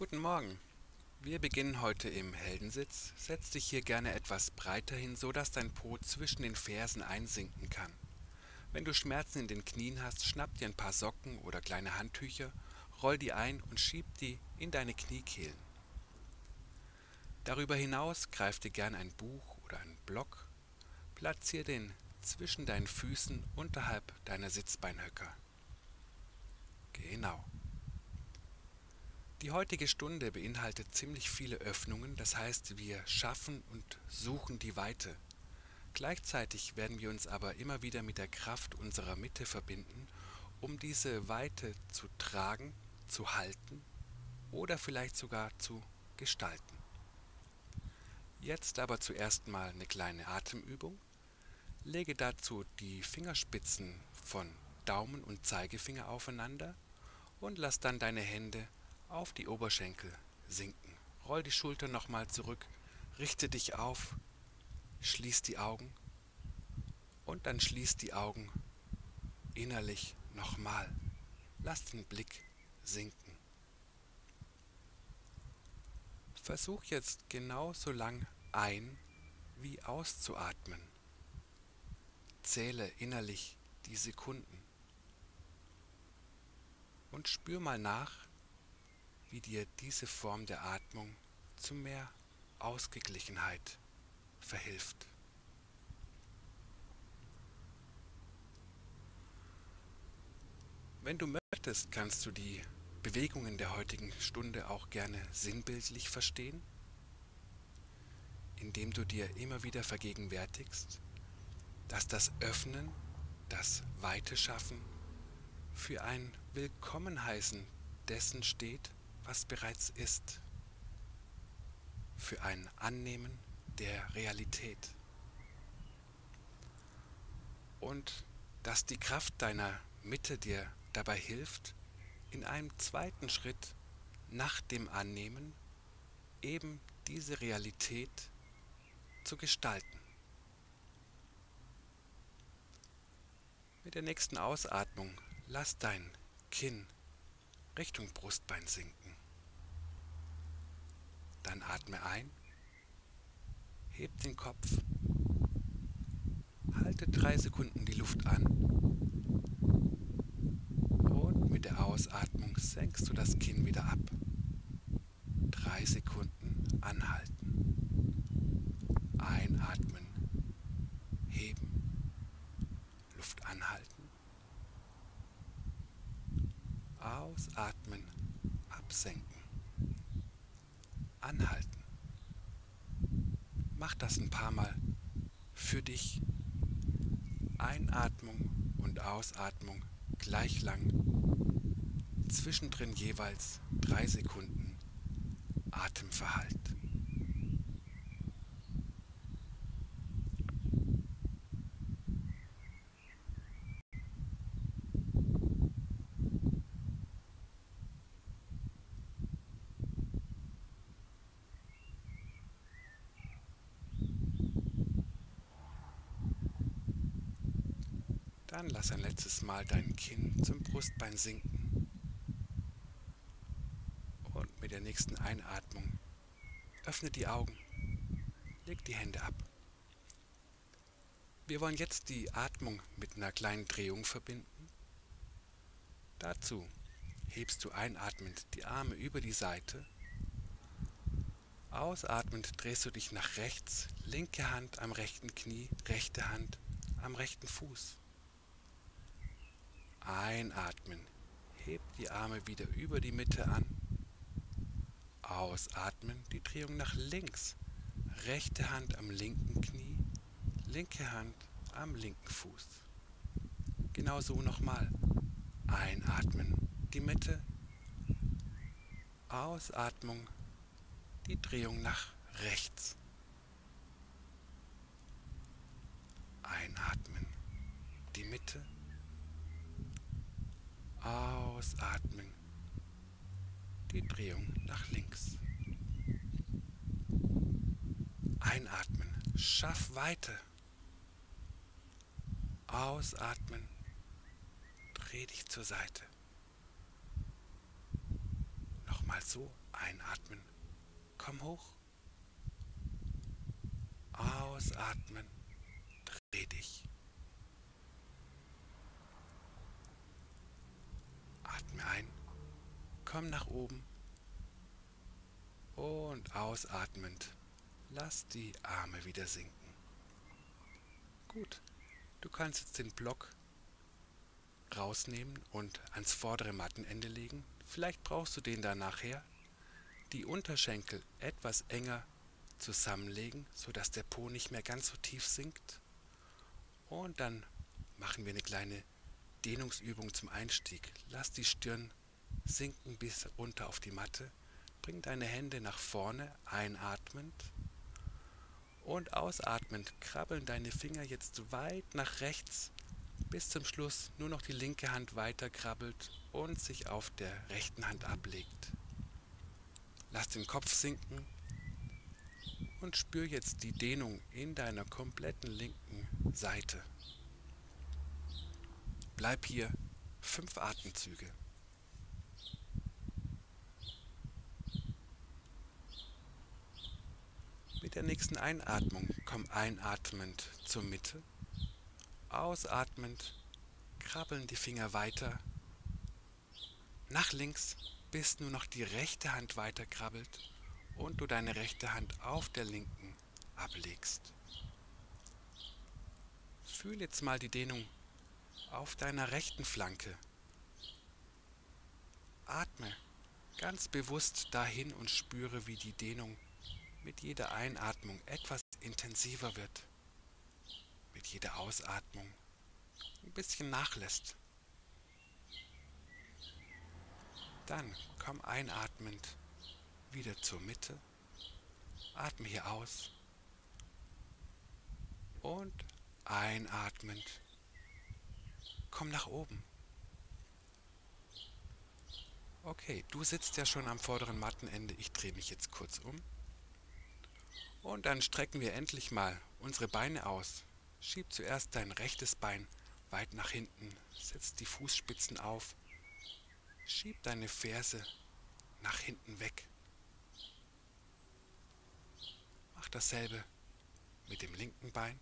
Guten Morgen. Wir beginnen heute im Heldensitz. Setz dich hier gerne etwas breiter hin, so dass dein Po zwischen den Fersen einsinken kann. Wenn du Schmerzen in den Knien hast, schnapp dir ein paar Socken oder kleine Handtücher, roll die ein und schieb die in deine Kniekehlen. Darüber hinaus greif dir gern ein Buch oder einen Block, platzier den zwischen deinen Füßen unterhalb deiner Sitzbeinhöcker. Genau. Die heutige Stunde beinhaltet ziemlich viele Öffnungen, das heißt, wir schaffen und suchen die Weite. Gleichzeitig werden wir uns aber immer wieder mit der Kraft unserer Mitte verbinden, um diese Weite zu tragen, zu halten oder vielleicht sogar zu gestalten. Jetzt aber zuerst mal eine kleine Atemübung. Lege dazu die Fingerspitzen von Daumen und Zeigefinger aufeinander und lass dann deine Hände auf die Oberschenkel sinken. Roll die Schultern nochmal zurück, richte dich auf, schließ die Augen und dann schließ die Augen innerlich nochmal. Lass den Blick sinken. Versuch jetzt genauso lang ein wie auszuatmen. Zähle innerlich die Sekunden und spür mal nach, wie dir diese Form der Atmung zu mehr Ausgeglichenheit verhilft. Wenn du möchtest, kannst du die Bewegungen der heutigen Stunde auch gerne sinnbildlich verstehen, indem du dir immer wieder vergegenwärtigst, dass das Öffnen, das Weite schaffen für ein Willkommenheißen dessen steht, was bereits ist, für ein Annehmen der Realität. Und dass die Kraft deiner Mitte dir dabei hilft, in einem zweiten Schritt nach dem Annehmen eben diese Realität zu gestalten. Mit der nächsten Ausatmung lass dein Kinn Richtung Brustbein sinken. Dann atme ein, heb den Kopf, halte drei Sekunden die Luft an. Und mit der Ausatmung senkst du das Kinn wieder ab. Drei Sekunden anhalten. Einatmen, heben, Luft anhalten. Ausatmen, absenken anhalten. Mach das ein paar Mal für dich. Einatmung und Ausatmung gleich lang. Zwischendrin jeweils drei Sekunden Atemverhalt. Dann lass ein letztes Mal dein Kinn zum Brustbein sinken. Und mit der nächsten Einatmung öffne die Augen. Leg die Hände ab. Wir wollen jetzt die Atmung mit einer kleinen Drehung verbinden. Dazu hebst du einatmend die Arme über die Seite. Ausatmend drehst du dich nach rechts, linke Hand am rechten Knie, rechte Hand am rechten Fuß. Einatmen. Heb die Arme wieder über die Mitte an. Ausatmen. Die Drehung nach links. Rechte Hand am linken Knie. Linke Hand am linken Fuß. Genauso nochmal. Einatmen. Die Mitte. Ausatmung. Die Drehung nach rechts. Einatmen. Die Mitte. Ausatmen. Die Drehung nach links. Einatmen. Schaff Weite. Ausatmen. Dreh dich zur Seite. Nochmal so. Einatmen. Komm hoch. Ausatmen. Dreh dich. Atme ein. Komm nach oben. Und ausatmend. Lass die Arme wieder sinken. Gut. Du kannst jetzt den Block rausnehmen und ans vordere Mattenende legen. Vielleicht brauchst du den dann nachher. Die Unterschenkel etwas enger zusammenlegen, sodass der Po nicht mehr ganz so tief sinkt. Und dann machen wir eine kleine Dehnungsübung zum Einstieg. Lass die Stirn sinken bis runter auf die Matte. Bring deine Hände nach vorne, einatmend. Und ausatmend krabbeln deine Finger jetzt weit nach rechts, bis zum Schluss nur noch die linke Hand weiter krabbelt und sich auf der rechten Hand ablegt. Lass den Kopf sinken und spür jetzt die Dehnung in deiner kompletten linken Seite. Bleib hier fünf Atemzüge. Mit der nächsten Einatmung komm einatmend zur Mitte. Ausatmend krabbeln die Finger weiter nach links, bis nur noch die rechte Hand weiter krabbelt und du deine rechte Hand auf der linken ablegst. Fühl jetzt mal die Dehnung auf deiner rechten Flanke. Atme ganz bewusst dahin und spüre, wie die Dehnung mit jeder Einatmung etwas intensiver wird, mit jeder Ausatmung ein bisschen nachlässt. Dann komm einatmend wieder zur Mitte, atme hier aus und einatmend komm nach oben. Okay, du sitzt ja schon am vorderen Mattenende, ich drehe mich jetzt kurz um. Und dann strecken wir endlich mal unsere Beine aus. Schieb zuerst dein rechtes Bein weit nach hinten, setz die Fußspitzen auf, schieb deine Ferse nach hinten weg. Mach dasselbe mit dem linken Bein.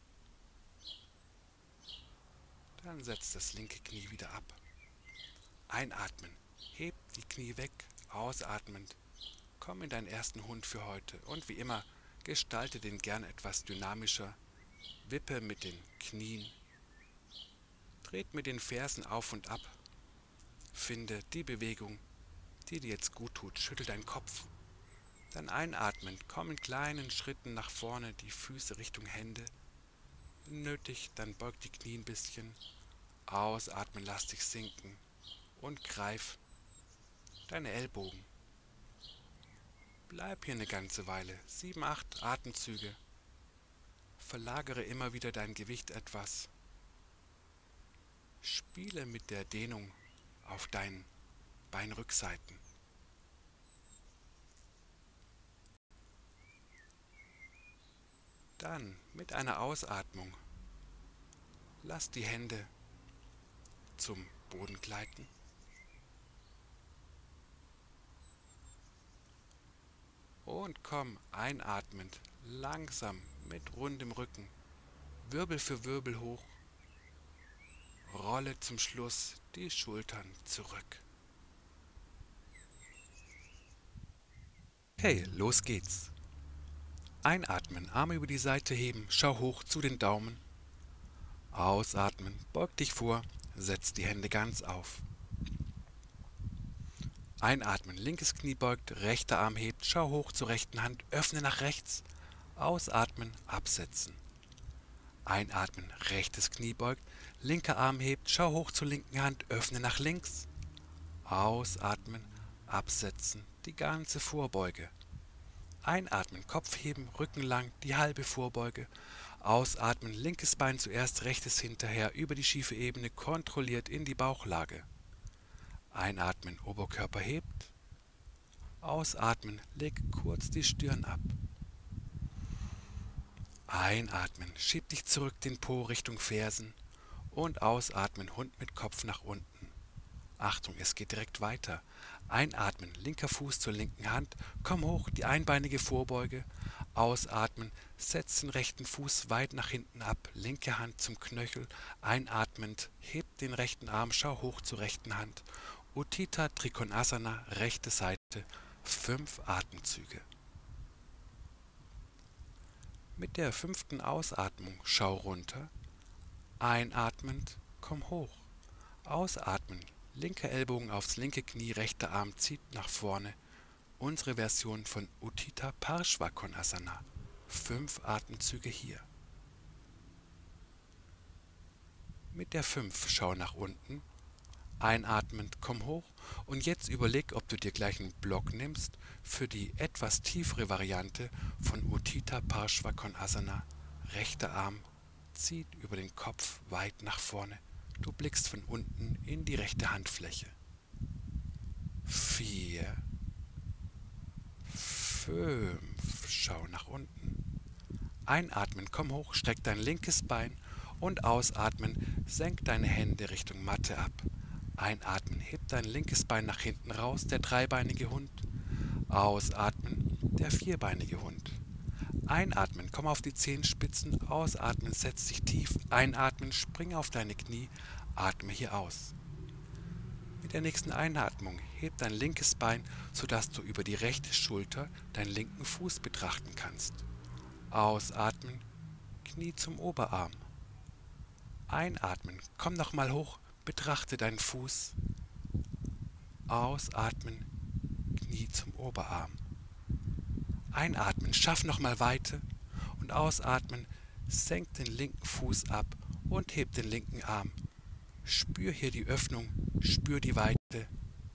Dann setz das linke Knie wieder ab. Einatmen, heb die Knie weg, ausatmend. Komm in deinen ersten Hund für heute und wie immer Gestalte den gern etwas dynamischer. Wippe mit den Knien. Dreht mit den Fersen auf und ab. Finde die Bewegung, die dir jetzt gut tut. Schüttel deinen Kopf. Dann einatmend, komm in kleinen Schritten nach vorne, die Füße Richtung Hände. Nötig, dann beug die Knie ein bisschen. Ausatmen, lass dich sinken. Und greif deine Ellbogen. Bleib hier eine ganze Weile, sieben, acht Atemzüge. Verlagere immer wieder dein Gewicht etwas. Spiele mit der Dehnung auf deinen Beinrückseiten. Dann mit einer Ausatmung lass die Hände zum Boden gleiten. Und komm einatmend, langsam mit rundem Rücken, Wirbel für Wirbel hoch. Rolle zum Schluss die Schultern zurück. Okay, los geht's. Einatmen, Arme über die Seite heben, schau hoch zu den Daumen. Ausatmen, beug dich vor, setz die Hände ganz auf. Einatmen, linkes Knie beugt, rechter Arm hebt, schau hoch zur rechten Hand, öffne nach rechts. Ausatmen, absetzen. Einatmen, rechtes Knie beugt, linker Arm hebt, schau hoch zur linken Hand, öffne nach links. Ausatmen, absetzen, die ganze Vorbeuge. Einatmen, Kopf heben, Rücken lang, die halbe Vorbeuge. Ausatmen, linkes Bein zuerst, rechtes hinterher, über die schiefe Ebene, kontrolliert in die Bauchlage. Einatmen, Oberkörper hebt. Ausatmen, leg kurz die Stirn ab. Einatmen, schieb dich zurück den Po Richtung Fersen und ausatmen, Hund mit Kopf nach unten. Achtung, es geht direkt weiter. Einatmen, linker Fuß zur linken Hand, komm hoch, die einbeinige Vorbeuge. Ausatmen, setz den rechten Fuß weit nach hinten ab, linke Hand zum Knöchel. Einatmend, heb den rechten Arm, schau hoch zur rechten Hand. Uttita Trikonasana, rechte Seite, fünf Atemzüge. Mit der fünften Ausatmung schau runter. Einatmend, komm hoch. Ausatmen, linker Ellbogen aufs linke Knie, rechter Arm zieht nach vorne. Unsere Version von Uttita Parshvakonasana. Fünf Atemzüge hier. Mit der 5 schau nach unten. Einatmend komm hoch und jetzt überleg, ob du dir gleich einen Block nimmst für die etwas tiefere Variante von Uttita Parshvakonasana. Rechter Arm zieht über den Kopf weit nach vorne. Du blickst von unten in die rechte Handfläche. Vier. Fünf. Schau nach unten. Einatmen, komm hoch, streck dein linkes Bein und ausatmen, senk deine Hände Richtung Matte ab. Einatmen, heb dein linkes Bein nach hinten raus, der dreibeinige Hund. Ausatmen, der vierbeinige Hund. Einatmen, komm auf die Zehenspitzen, ausatmen, setz dich tief, einatmen, spring auf deine Knie, atme hier aus. Mit der nächsten Einatmung heb dein linkes Bein, sodass du über die rechte Schulter deinen linken Fuß betrachten kannst. Ausatmen, Knie zum Oberarm. Einatmen, komm nochmal hoch, betrachte deinen Fuß. Ausatmen, Knie zum Oberarm. Einatmen, schaff nochmal Weite und ausatmen, senk den linken Fuß ab und heb den linken Arm. Spür hier die Öffnung, spür die Weite,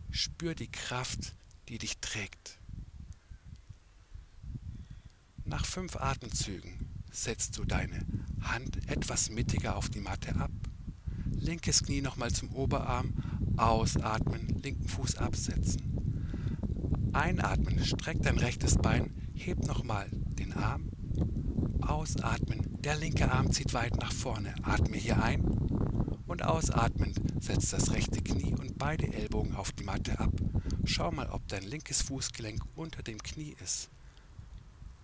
spür die Kraft, die dich trägt. Nach fünf Atemzügen setzt du deine Hand etwas mittiger auf die Matte ab, linkes Knie nochmal zum Oberarm, ausatmen, linken Fuß absetzen. Einatmen, streck dein rechtes Bein, heb nochmal den Arm, ausatmen, der linke Arm zieht weit nach vorne, atme hier ein und ausatmend setz das rechte Knie und beide Ellbogen auf die Matte ab. Schau mal, ob dein linkes Fußgelenk unter dem Knie ist.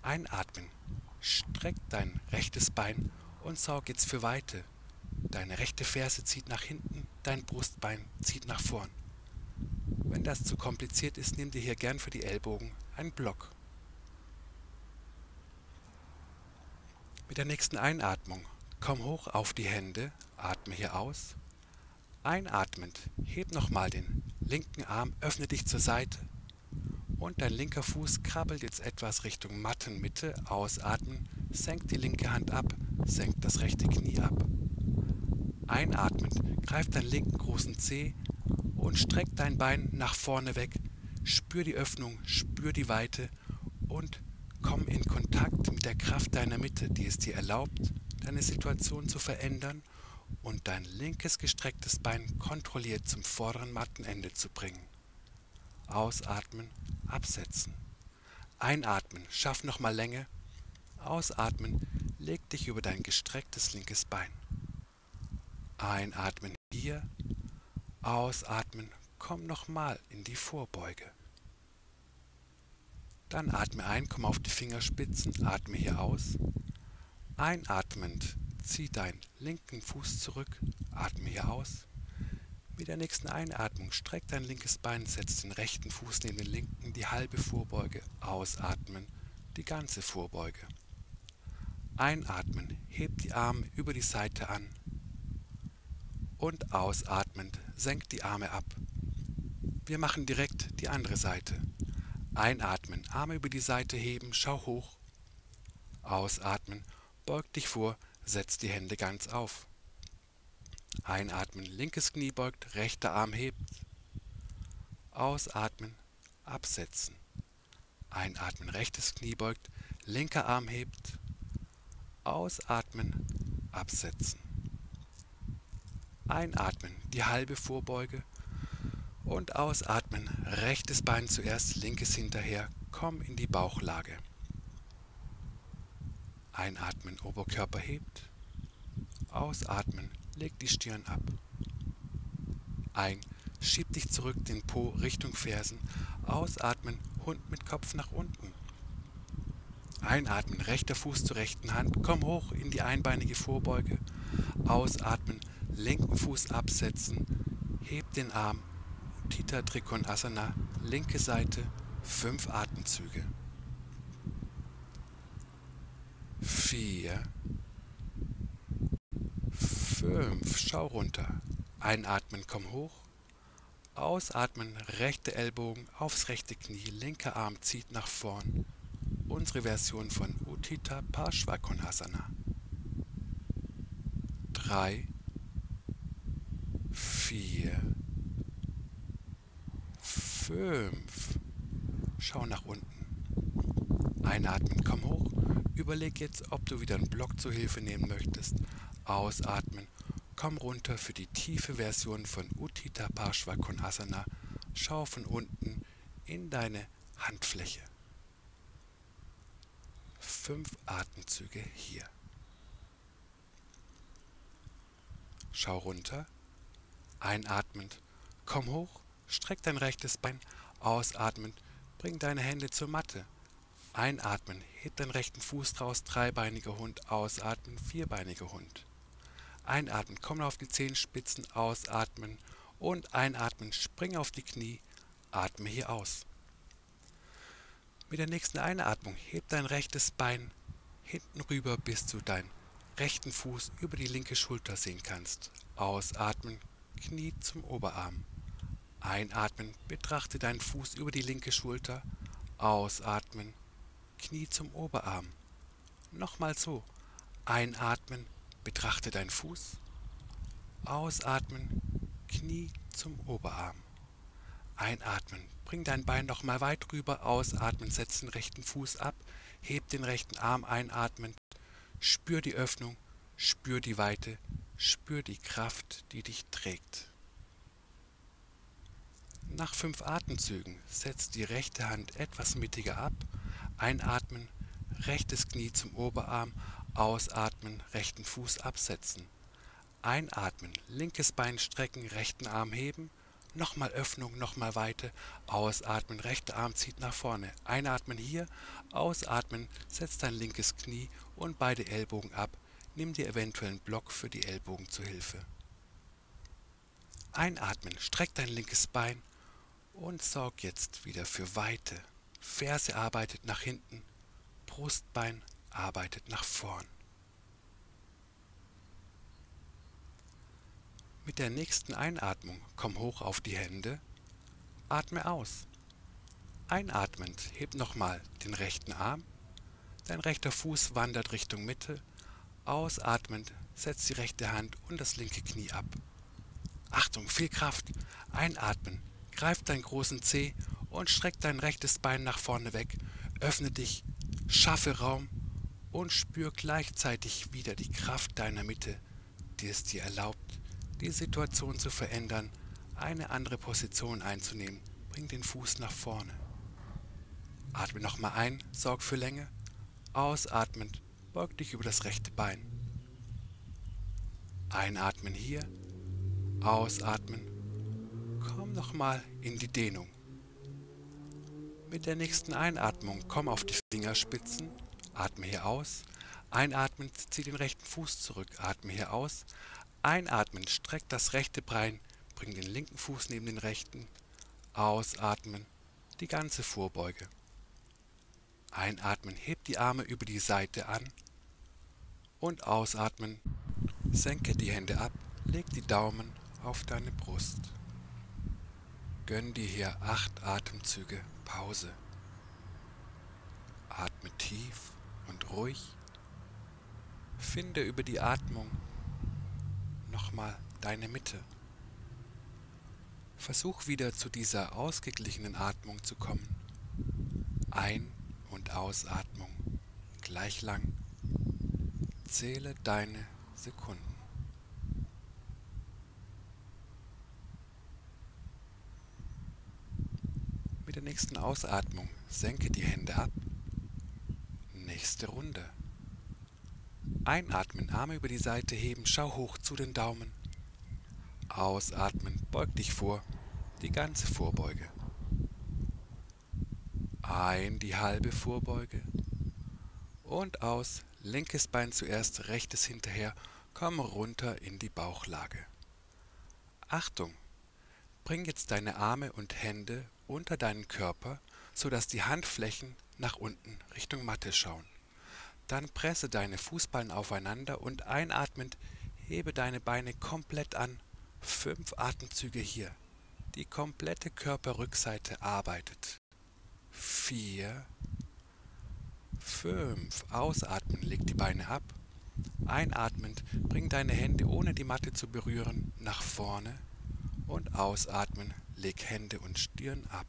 Einatmen, streck dein rechtes Bein und saug jetzt für Weite. Deine rechte Ferse zieht nach hinten, dein Brustbein zieht nach vorn. Wenn das zu kompliziert ist, nimm dir hier gern für die Ellbogen einen Block. Mit der nächsten Einatmung komm hoch auf die Hände, atme hier aus. Einatmend heb nochmal den linken Arm, öffne dich zur Seite und dein linker Fuß krabbelt jetzt etwas Richtung Mattenmitte. Ausatmen, senk die linke Hand ab, senk das rechte Knie ab. Einatmend, greif deinen linken großen Zeh und streck dein Bein nach vorne weg. Spür die Öffnung, spür die Weite und komm in Kontakt mit der Kraft deiner Mitte, die es dir erlaubt, deine Situation zu verändern und dein linkes gestrecktes Bein kontrolliert zum vorderen Mattenende zu bringen. Ausatmen, absetzen. Einatmen, schaff nochmal Länge. Ausatmen, leg dich über dein gestrecktes linkes Bein. Einatmen hier, ausatmen, komm nochmal in die Vorbeuge. Dann atme ein, komm auf die Fingerspitzen, atme hier aus. Einatmend, zieh deinen linken Fuß zurück, atme hier aus. Mit der nächsten Einatmung streck dein linkes Bein, setz den rechten Fuß neben den linken, die halbe Vorbeuge, ausatmen, die ganze Vorbeuge. Einatmen, heb die Arme über die Seite an und ausatmend senk die Arme ab. Wir machen direkt die andere Seite. Einatmen, Arme über die Seite heben, schau hoch. Ausatmen, beug dich vor, setz die Hände ganz auf. Einatmen, linkes Knie beugt, rechter Arm hebt. Ausatmen, absetzen. Einatmen, rechtes Knie beugt, linker Arm hebt. Ausatmen, absetzen. Einatmen, die halbe Vorbeuge. Und ausatmen, rechtes Bein zuerst, linkes hinterher, komm in die Bauchlage. Einatmen, Oberkörper hebt. Ausatmen, leg die Stirn ab. Ein, Schieb dich zurück, den Po Richtung Fersen. Ausatmen, Hund mit Kopf nach unten. Einatmen, rechter Fuß zur rechten Hand. Komm hoch in die einbeinige Vorbeuge. Ausatmen, linken Fuß absetzen, hebt den Arm, Utita Trikonasana, linke Seite, fünf Atemzüge. Vier, fünf, schau runter. Einatmen, komm hoch. Ausatmen, rechte Ellbogen aufs rechte Knie, linker Arm zieht nach vorn. Unsere Version von Uttita Paschvakonasana. 3, fünf. Schau nach unten. Einatmen, komm hoch. Überleg jetzt, ob du wieder einen Block zur Hilfe nehmen möchtest. Ausatmen Komm runter für die tiefe Version von Uttita Parshvakonasana. Schau von unten in deine Handfläche. Fünf Atemzüge hier. Schau runter. Einatmend. Komm hoch. Streck dein rechtes Bein. Ausatmend. Bring deine Hände zur Matte. Einatmen. Heb deinen rechten Fuß raus. Dreibeiniger Hund. Ausatmen. Vierbeiniger Hund. Einatmen, komm auf die Zehenspitzen, ausatmen und einatmen, spring auf die Knie, atme hier aus. Mit der nächsten Einatmung heb dein rechtes Bein hinten rüber, bis du deinen rechten Fuß über die linke Schulter sehen kannst. Ausatmen, Knie zum Oberarm. Einatmen, betrachte deinen Fuß über die linke Schulter. Ausatmen, Knie zum Oberarm. Nochmal so. Einatmen, Betrachte deinen Fuß. Ausatmen, Knie zum Oberarm. Einatmen, bring dein Bein noch mal weit rüber. Ausatmen, setz den rechten Fuß ab. Heb den rechten Arm einatmen. Spür die Öffnung, spür die Weite, spür die Kraft, die dich trägt. Nach fünf Atemzügen setz die rechte Hand etwas mittiger ab. Einatmen, rechtes Knie zum Oberarm, Ausatmen, rechten Fuß absetzen. Einatmen, linkes Bein strecken, rechten Arm heben. Nochmal Öffnung, nochmal Weite. Ausatmen, rechter Arm zieht nach vorne. Einatmen hier, ausatmen, setz dein linkes Knie und beide Ellbogen ab. Nimm dir eventuell einen Block für die Ellbogen zu Hilfe. Einatmen, streck dein linkes Bein und sorg jetzt wieder für Weite. Ferse arbeitet nach hinten, Brustbein arbeitet nach vorn. Mit der nächsten Einatmung komm hoch auf die Hände, atme aus. Einatmend heb nochmal den rechten Arm, dein rechter Fuß wandert Richtung Mitte, ausatmend setz die rechte Hand und das linke Knie ab. Achtung, viel Kraft, einatmen, greif deinen großen Zeh und streck dein rechtes Bein nach vorne weg, öffne dich, schaffe Raum und spür gleichzeitig wieder die Kraft deiner Mitte, die es dir erlaubt, die Situation zu verändern, eine andere Position einzunehmen. Bring den Fuß nach vorne. Atme nochmal ein, sorg für Länge. Ausatmend, beug dich über das rechte Bein. Einatmen hier, ausatmen. Komm nochmal in die Dehnung. Mit der nächsten Einatmung komm auf die Fingerspitzen Atme hier aus. Einatmen, zieh den rechten Fuß zurück. Atme hier aus. Einatmen, streck das rechte Bein, bring den linken Fuß neben den rechten. Ausatmen, die ganze Vorbeuge. Einatmen, heb die Arme über die Seite an. Und ausatmen, senke die Hände ab, leg die Daumen auf deine Brust. Gönn dir hier acht Atemzüge Pause. Atme tief und ruhig. Finde über die Atmung nochmal deine Mitte. Versuch wieder zu dieser ausgeglichenen Atmung zu kommen. Ein- und Ausatmung gleich lang. Zähle deine Sekunden. Mit der nächsten Ausatmung senke die Hände ab Nächste Runde. Einatmen, Arme über die Seite heben, schau hoch zu den Daumen. Ausatmen, beug dich vor, die ganze Vorbeuge. Ein, die halbe Vorbeuge. Und aus, linkes Bein zuerst, rechtes hinterher, komm runter in die Bauchlage. Achtung! Bring jetzt deine Arme und Hände unter deinen Körper, sodass die Handflächen nach unten Richtung Matte schauen. Dann presse deine Fußballen aufeinander und einatmend hebe deine Beine komplett an. Fünf Atemzüge hier. Die komplette Körperrückseite arbeitet. Vier. Fünf. Ausatmen, leg die Beine ab. Einatmend, bring deine Hände ohne die Matte zu berühren nach vorne und ausatmen, leg Hände und Stirn ab.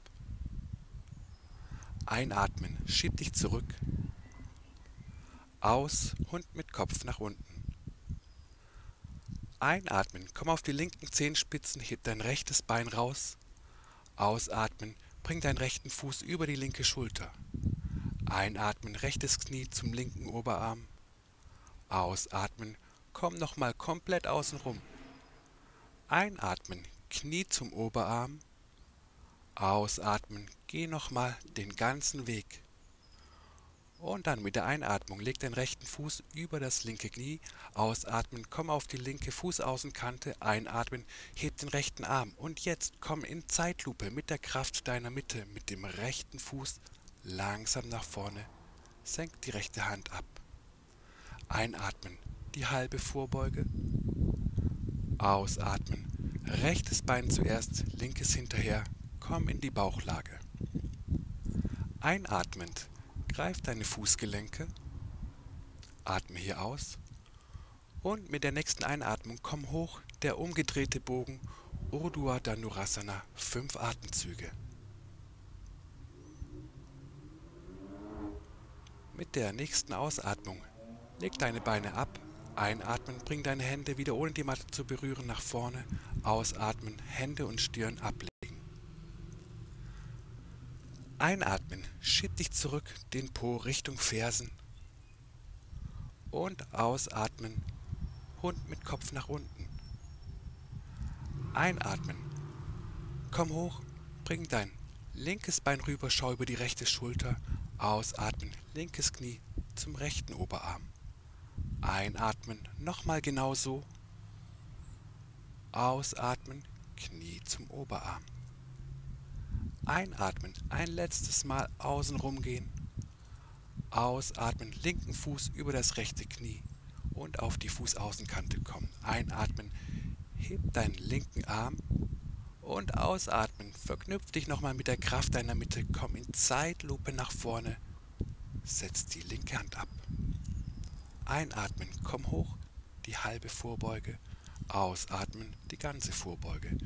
Einatmen, schieb dich zurück. Aus, Hund mit Kopf nach unten. Einatmen, komm auf die linken Zehenspitzen, heb dein rechtes Bein raus. Ausatmen, bring deinen rechten Fuß über die linke Schulter. Einatmen, rechtes Knie zum linken Oberarm. Ausatmen, komm nochmal komplett außen rum. Einatmen, Knie zum Oberarm. Ausatmen, geh nochmal den ganzen Weg. Und dann mit der Einatmung leg den rechten Fuß über das linke Knie. Ausatmen, komm auf die linke Fußaußenkante. Einatmen, heb den rechten Arm. Und jetzt komm in Zeitlupe mit der Kraft deiner Mitte mit dem rechten Fuß langsam nach vorne. Senk die rechte Hand ab. Einatmen, die halbe Vorbeuge. Ausatmen, rechtes Bein zuerst, linkes hinterher. Komm in die Bauchlage. Einatmend, greif deine Fußgelenke. Atme hier aus. Und mit der nächsten Einatmung komm hoch, der umgedrehte Bogen, Urdhva Dhanurasana, fünf Atemzüge. Mit der nächsten Ausatmung leg deine Beine ab, einatmen, bring deine Hände wieder ohne die Matte zu berühren nach vorne, ausatmen, Hände und Stirn ablegen. Einatmen, schieb dich zurück, den Po Richtung Fersen und ausatmen, Hund mit Kopf nach unten. Einatmen, komm hoch, bring dein linkes Bein rüber, schau über die rechte Schulter, Ausatmen, linkes Knie zum rechten Oberarm. Einatmen, nochmal genauso. Ausatmen, Knie zum Oberarm. Einatmen, ein letztes Mal außenrum gehen. Ausatmen, linken Fuß über das rechte Knie und auf die Fußaußenkante kommen. Einatmen, heb deinen linken Arm und ausatmen. Verknüpf dich nochmal mit der Kraft deiner Mitte. Komm in Zeitlupe nach vorne. Setz die linke Hand ab. Einatmen, komm hoch, die halbe Vorbeuge. Ausatmen, die ganze Vorbeuge.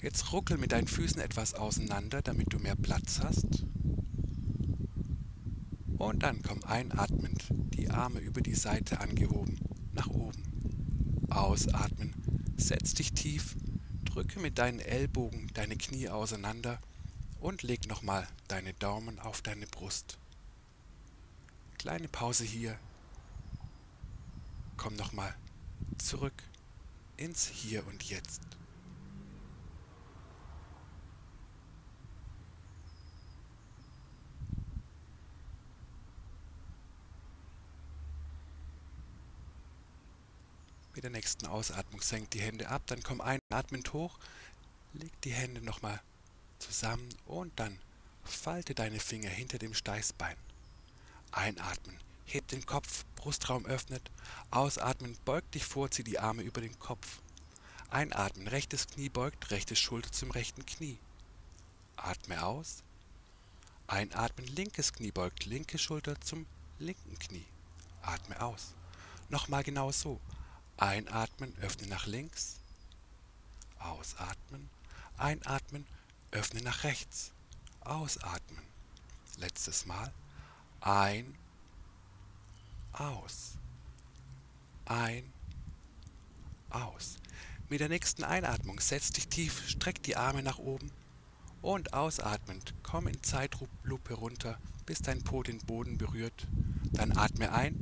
Jetzt ruckel mit deinen Füßen etwas auseinander, damit du mehr Platz hast. Und dann komm einatmend, die Arme über die Seite angehoben, nach oben. Ausatmen, setz dich tief, Drücke mit deinen Ellbogen deine Knie auseinander und leg nochmal deine Daumen auf deine Brust. Kleine Pause hier. Komm nochmal zurück ins Hier und Jetzt. Mit der nächsten Ausatmung senkt die Hände ab, dann komm einatmend hoch, leg die Hände nochmal zusammen und dann falte deine Finger hinter dem Steißbein. Einatmen, heb den Kopf, Brustraum öffnet, ausatmen, beug dich vor, zieh die Arme über den Kopf. Einatmen, rechtes Knie beugt, rechte Schulter zum rechten Knie. Atme aus. Einatmen, linkes Knie beugt, linke Schulter zum linken Knie. Atme aus. Nochmal genau so. Einatmen, öffne nach links. Ausatmen. Einatmen, öffne nach rechts. Ausatmen. Letztes Mal. Ein. Aus. Ein. Aus. Mit der nächsten Einatmung setz dich tief, streck die Arme nach oben und ausatmend komm in Zeitlupe runter, bis dein Po den Boden berührt. Dann atme ein.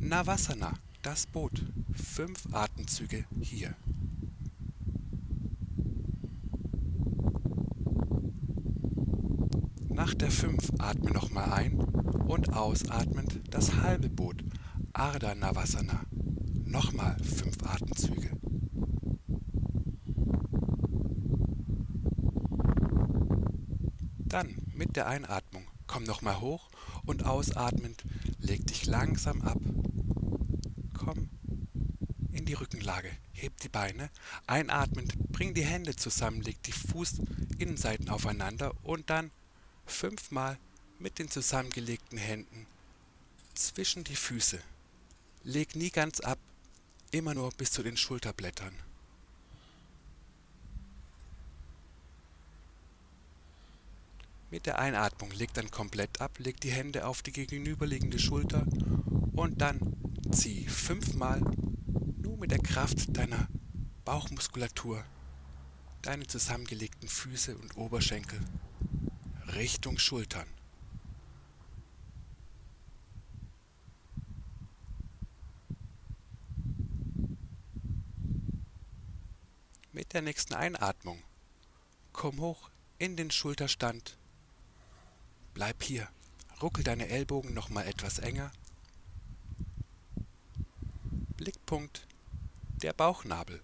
Navasana das Boot. Fünf Atemzüge hier. Der 5 atme nochmal ein und ausatmend das halbe Boot. Ardha Navasana. Nochmal 5 Atemzüge. Dann mit der Einatmung. Komm nochmal hoch und ausatmend. Leg dich langsam ab. Komm in die Rückenlage, heb die Beine, einatmend. Bring die Hände zusammen, leg die Fußinnenseiten aufeinander und dann fünfmal mit den zusammengelegten Händen zwischen die Füße. Leg nie ganz ab, immer nur bis zu den Schulterblättern. Mit der Einatmung leg dann komplett ab, leg die Hände auf die gegenüberliegende Schulter und dann zieh fünfmal nur mit der Kraft deiner Bauchmuskulatur deine zusammengelegten Füße und Oberschenkel Richtung Schultern. Mit der nächsten Einatmung komm hoch in den Schulterstand Bleib hier. Ruckel deine Ellbogen noch mal etwas enger. Blickpunkt der Bauchnabel.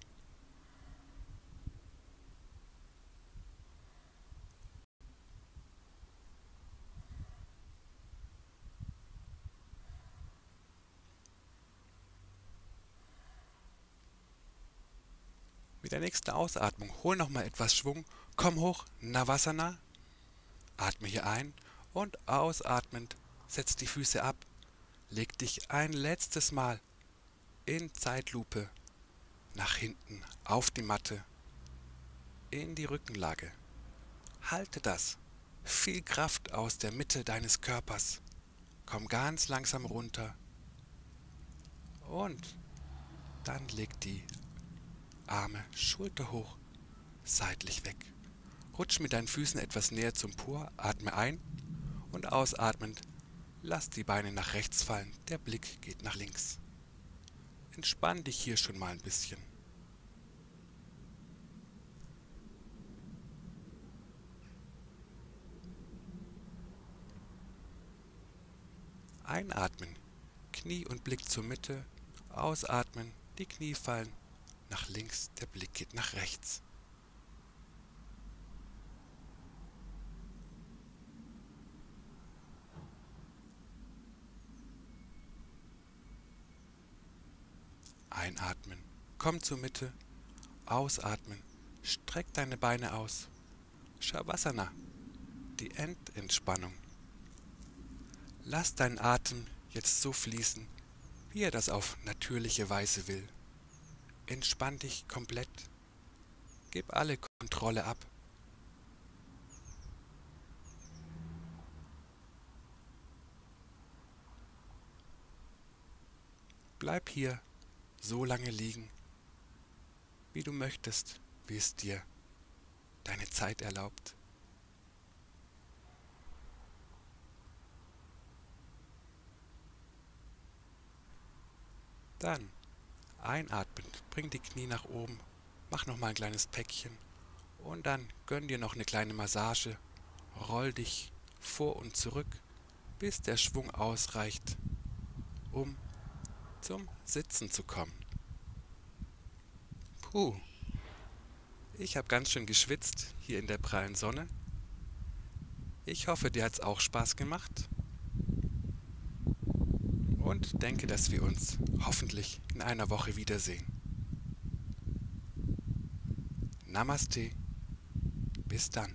Mit der nächsten Ausatmung hol noch mal etwas Schwung. Komm hoch, Navasana. Atme hier ein und ausatmend setz die Füße ab. Leg dich ein letztes Mal in Zeitlupe nach hinten auf die Matte in die Rückenlage. Halte das. Viel Kraft aus der Mitte deines Körpers. Komm ganz langsam runter. Und dann leg die Arme schulterhoch seitlich weg. Rutsch mit deinen Füßen etwas näher zum Po, atme ein und ausatmend lass die Beine nach rechts fallen, der Blick geht nach links. Entspann dich hier schon mal ein bisschen. Einatmen, Knie und Blick zur Mitte, ausatmen, die Knie fallen nach links, der Blick geht nach rechts. Einatmen. Komm zur Mitte. Ausatmen. Streck deine Beine aus. Shavasana. Die Endentspannung. Lass deinen Atem jetzt so fließen, wie er das auf natürliche Weise will. Entspann dich komplett. Gib alle Kontrolle ab. Bleib hier so lange liegen, wie du möchtest, wie es dir deine Zeit erlaubt. Dann einatmend, bring die Knie nach oben, mach noch mal ein kleines Päckchen und dann gönn dir noch eine kleine Massage, roll dich vor und zurück, bis der Schwung ausreicht, um zum Sitzen zu kommen. Puh, ich habe ganz schön geschwitzt hier in der prallen Sonne. Ich hoffe, dir hat es auch Spaß gemacht. Und denke, dass wir uns hoffentlich in einer Woche wiedersehen. Namaste. Bis dann.